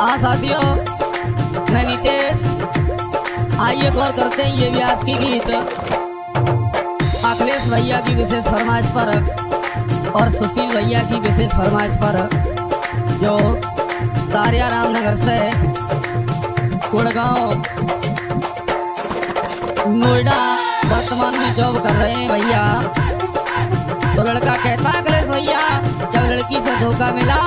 आ साथियों, मैं नितेश आइए गौर करते हैं ये व्यास की गीत। अखिलेश भैया की विशेष फरमाइश पर और सुशील भैया की विशेष फरमाइश पर जो तारिया रामनगर से गुड़गांव नोएडा वर्तमान में जॉब कर रहे हैं भैया। तो लड़का कहता अखिलेश भैया, जब लड़की से धोखा मिला